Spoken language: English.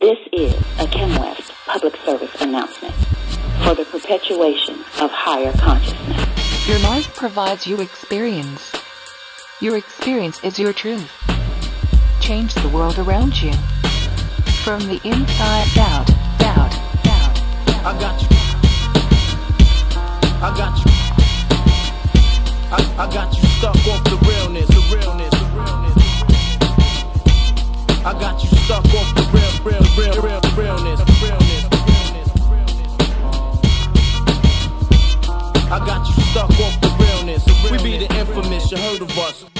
This is a KhemWest public service announcement for the perpetuation of higher consciousness. Your life provides you experience. Your experience is your truth. Change the world around you. From the inside out, out, out. I got you. I got you. I, I got you stuck off the realness, I got you stuck off the real, real, real, real, realness. I got you stuck off the realness. We be the infamous, you heard of us.